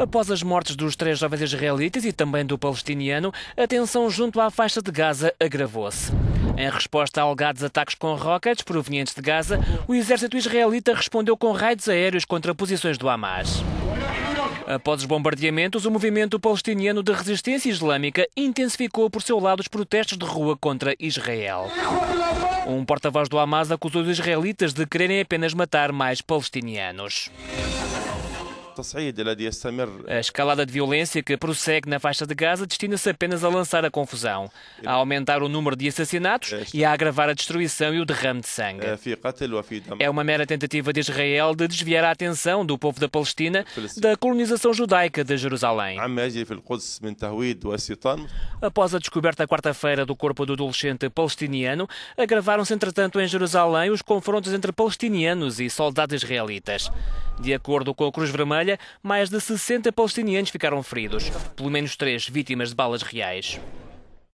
Após as mortes dos três jovens israelitas e também do palestiniano, a tensão junto à faixa de Gaza agravou-se. Em resposta a alegados ataques com rockets provenientes de Gaza, o exército israelita respondeu com raids aéreos contra posições do Hamas. Após os bombardeamentos, o movimento palestiniano de resistência islâmica intensificou por seu lado os protestos de rua contra Israel. Um porta-voz do Hamas acusou os israelitas de quererem apenas matar mais palestinianos. A escalada de violência que prossegue na faixa de Gaza destina-se apenas a lançar a confusão, a aumentar o número de assassinatos e a agravar a destruição e o derrame de sangue. É uma mera tentativa de Israel de desviar a atenção do povo da Palestina da colonização judaica de Jerusalém. Após a descoberta quarta-feira do corpo do adolescente palestiniano, agravaram-se entretanto em Jerusalém os confrontos entre palestinianos e soldados israelitas. De acordo com a Cruz Vermelha, mais de 60 palestinianos ficaram feridos, pelo menos três vítimas de balas reais.